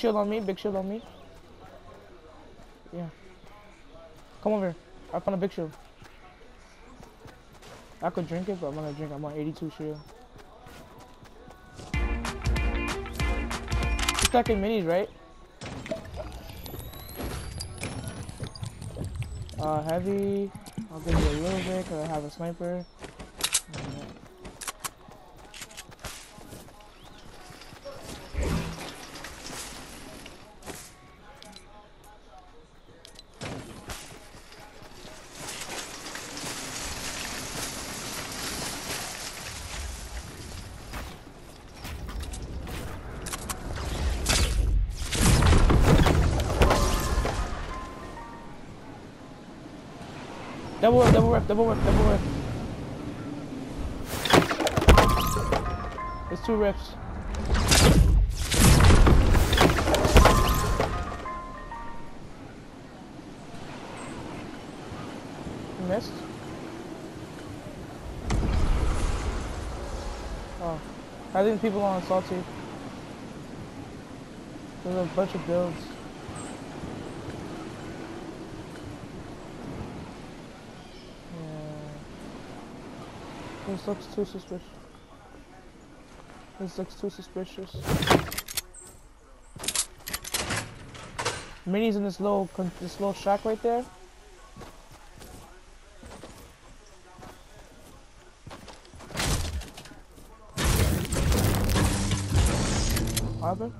shield on me. Big shield on me. Yeah. Come over here. I found a big shield. I could drink it, but I'm gonna drink. I'm on 82 shield. Stacking minis, right? Uh, heavy. I'll give you a little bit because I have a sniper. Double whip, double whip, double whip, double whip. There's two rips. You missed? Oh. I think people on salty. There's a bunch of builds. This looks too suspicious. This looks too suspicious. Mini's in this little this little shack right there. Harbor?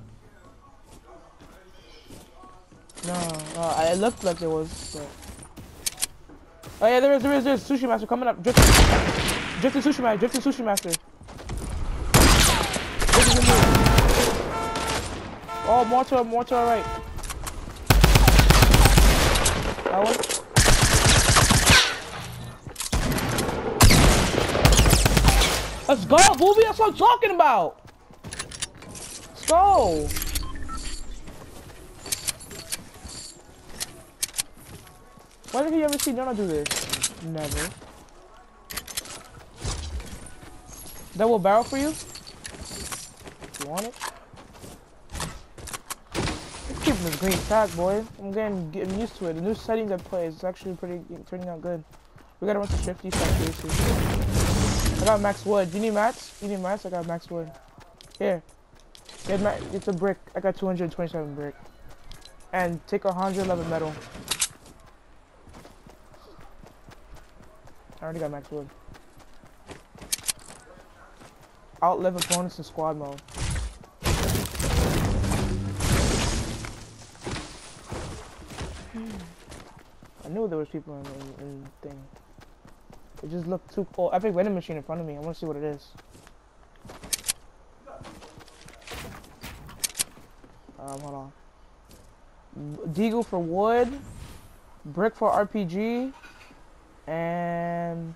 No, no, it looked like there was. But... Oh yeah, there is, there is, there is. Sushi Master coming up. Drifting Sushi Master, Drifting Sushi Master. Oh, more to, more to our right. That one. Let's go, Booby. That's what I'm talking about. Let's go. Why did he ever see Nana do this? Never. Double barrel for you? You want it? Let's keep this green tag, boy. I'm getting getting used to it. The new settings I play is actually pretty turning out good. We gotta run to shifty stuff I got max wood. You need mats? You need mats? I got max wood. Here. Get ma it's a brick. I got 227 brick. And take 111 metal. I already got max wood. Outlive opponents in squad mode. I knew there was people in, in, in thing. It just looked too cool. Epic vending machine in front of me. I want to see what it is. Um, hold on. Deagle for wood, brick for RPG, and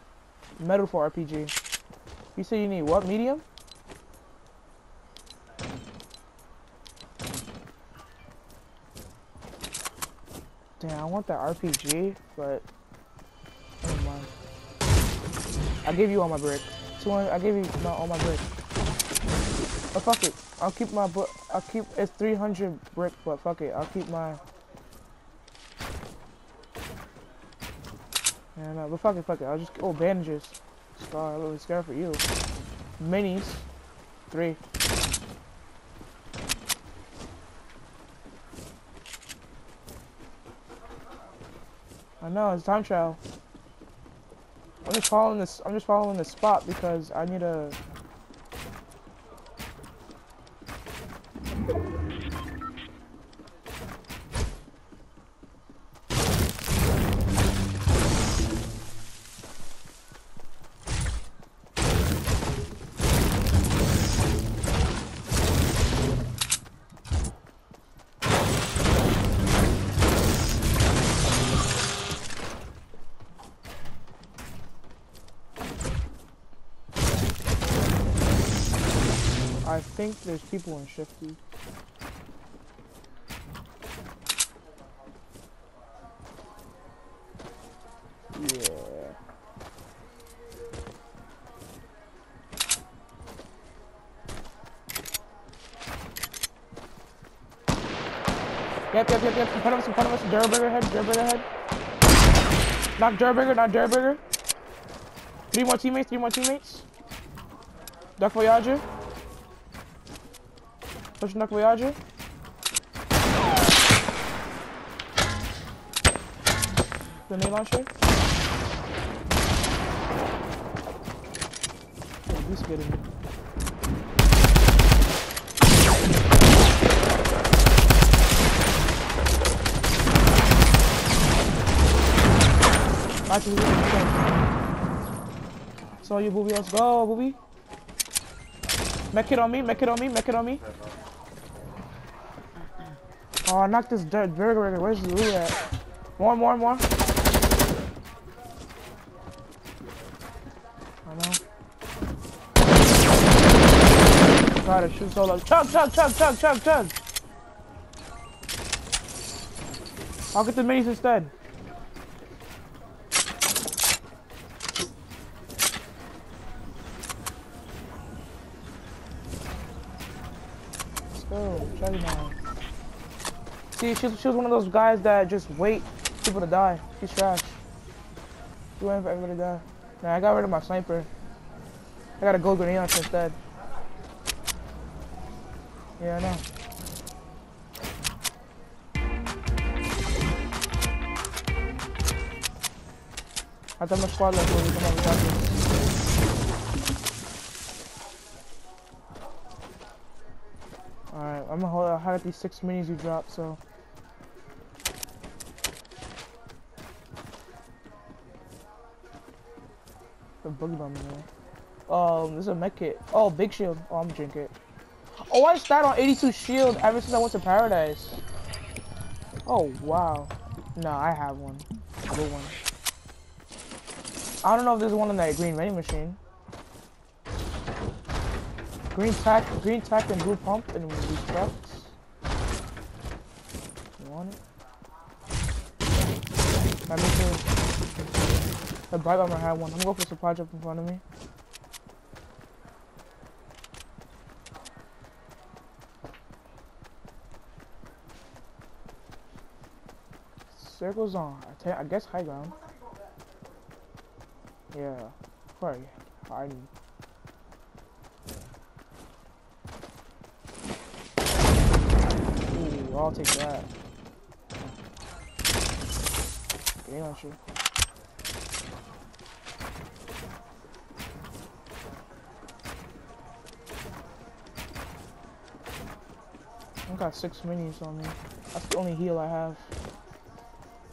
metal for RPG. You say you need what? Medium? Damn, I want the RPG, but never mind. I give you all my brick. 200. I give you my, all my brick. But fuck it. I'll keep my book. I'll keep it's 300 brick, but fuck it. I'll keep my. Yeah, no, but fuck it, fuck it. I'll just oh bandages. Scar, a little scared for you. Minis, three. I know, it's time trial. I'm just following this, I'm just following this spot because I need a think there's people in Shifty. Yeah. Yep, yep, yep, yep. In front of us, in front of us. Durr Burger head, Durr Burger head. Knock Durr Burger, not Durr Burger. Three more teammates, three more teammates. Dark Voyager. Push Dark Voyager. Grenade launcher. Oh, he's getting me. Saw you, booby. Let's go, booby. Make it on me, make it on me, make it on me. Oh, I knocked this dirt burger. Where's the loot at? More, more, more. I know. God, it shoots so low. Chug, chug, chug, chug, chug, chug. I'll get the minis instead. She, she was one of those guys that just wait people to die. She's trash. She waiting for everybody to die. Nah, I got rid of my sniper. I got a gold grenade instead. Yeah, I know. I thought my squad left we come over here. Alright, I'm gonna hold I had these six minis you dropped, so. The boogie bomb there. Um, this is a mech kit. Oh, big shield. Oh, I'm drink it. Oh, I started on 82 shield ever since I went to paradise. Oh, wow. No, I have one. One. I don't know if there's one in that green vending machine. Green tack, green tack and blue pump and these trucks. You want it? Me see. The Brite Bomber had one. I'm going for supply drop in front of me. Circles on. I, I guess high ground. Yeah. Where are you? Hiding. I'll take that. Game launcher. I got six minis on me. That's the only heal I have.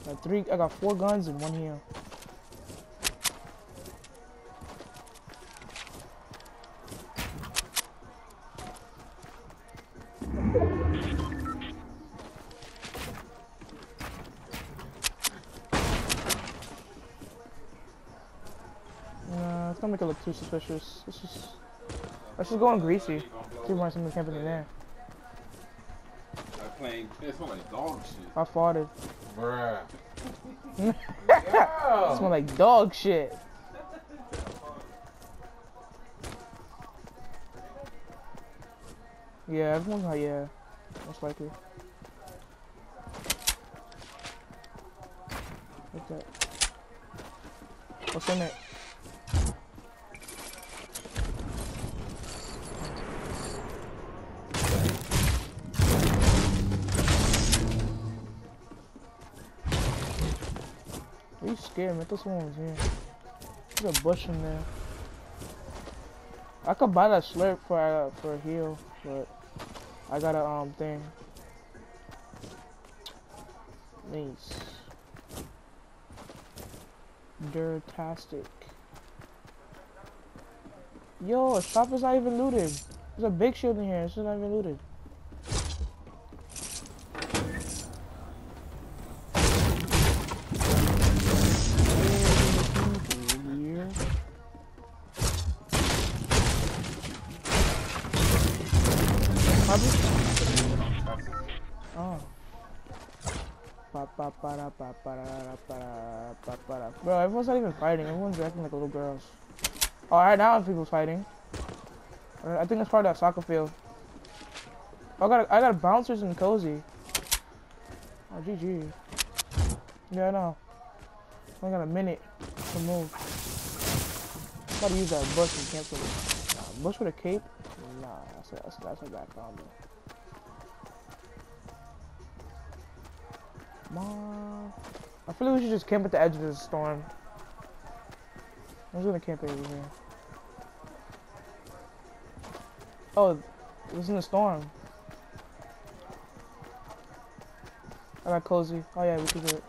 I got three. I got four guns and one heal. Nah, it's gonna make it look too suspicious. Let's just let's just go on greasy. See if something camping in there. That plane, it smell like dog shit. I farted. Bruh. It Yeah. smell like dog shit. Yeah, everyone's like, yeah, most likely. What's that? What's in it? Are you scared, man? This one was here. There's a bush in there. I could buy that slurp for uh, for a heal, but I got a um thing. Nice. Dirtastic. Yo, shop is not even looted. There's a big shield in here. It's not even looted. Fighting. Everyone's acting like little girls. Alright, now people's fighting. I think it's part of that soccer field. Oh, I got I got bouncers and cozy. Oh, GG. Yeah, I know. I got a minute to move. To use that bush and cancel it. Nah, bush with a cape? Nah, that's a, that's, that's a bad combo. Come on. I feel like we should just camp at the edge of this storm. I'm gonna camp over here. Oh, it was in the storm. I got cozy. Oh yeah, we could do it.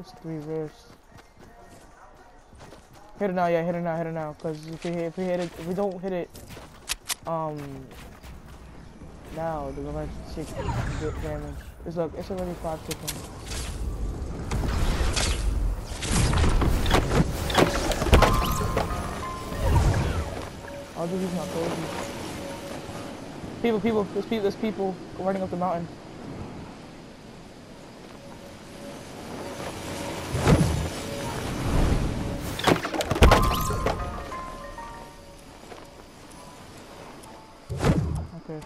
It's three verse. Hit it now, yeah, hit it now, hit it now. Cause if we hit, if we hit it, if we don't hit it, um, now they're gonna take damage. It's look, it's already five ticking. I'll my. People, people, there's people, there's people running up the mountain. Okay.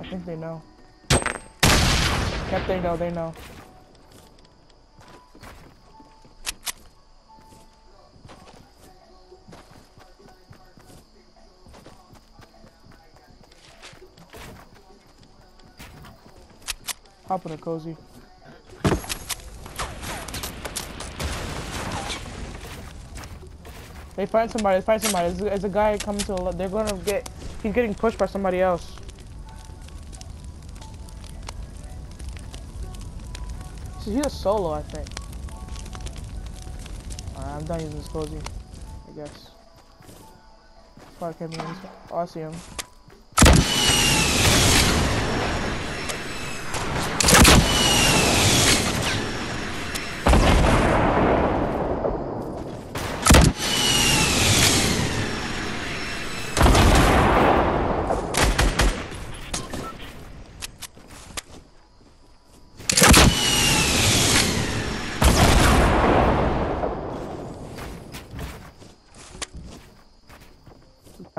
I think they know. Yep, they know, they know. Hop in a cozy. They find somebody, they find somebody. There's a, guy coming to the. They're gonna get, he's getting pushed by somebody else. So he's a solo, I think. Alright, I'm done using this cozy. I guess. Fuck him. Oh, I see him.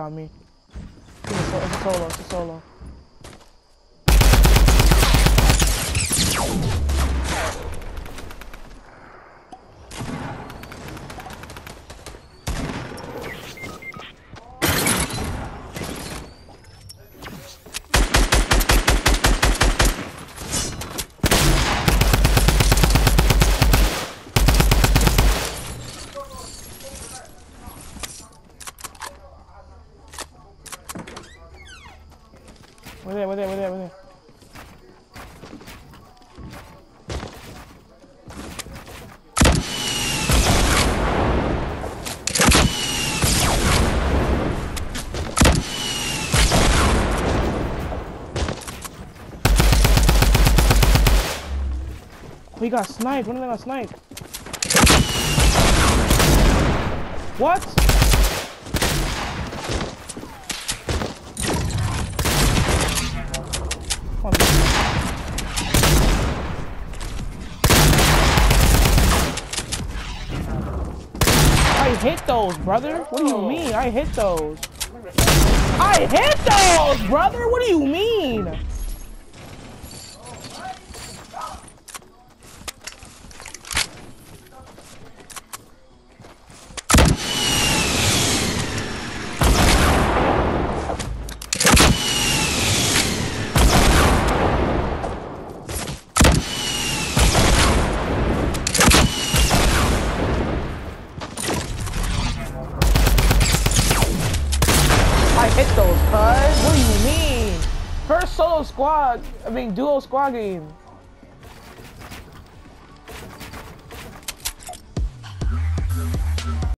On me. It's a, solo, it's a solo. We're there, we're there, we're there, we're there. We got sniped. When did they got sniped? What? I hit those, brother. What do you oh. mean? I hit those. I hit those, brother. What do you mean? I mean duo squad game.